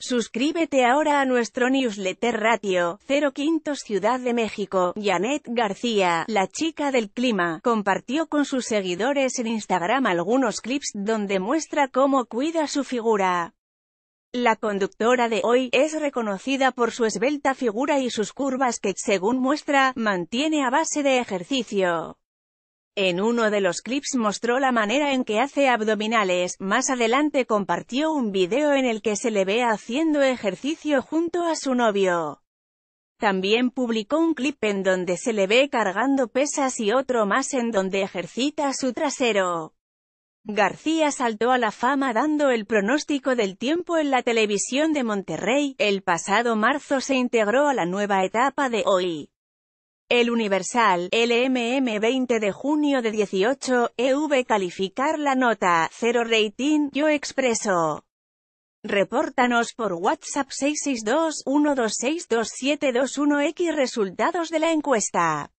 Suscríbete ahora a nuestro newsletter Ratio 05 Ciudad de México. Janet García, la chica del clima, compartió con sus seguidores en Instagram algunos clips donde muestra cómo cuida su figura. La conductora de hoy es reconocida por su esbelta figura y sus curvas que, según muestra, mantiene a base de ejercicio. En uno de los clips mostró la manera en que hace abdominales, más adelante compartió un video en el que se le ve haciendo ejercicio junto a su novio. También publicó un clip en donde se le ve cargando pesas y otro más en donde ejercita su trasero. García saltó a la fama dando el pronóstico del tiempo en la televisión de Monterrey, el pasado marzo se integró a la nueva etapa de Hoy. El Universal, LMM 20 de junio de 18, EV calificar la nota, 0 rating, yo expreso. Repórtanos por WhatsApp 662-1262721X resultados de la encuesta.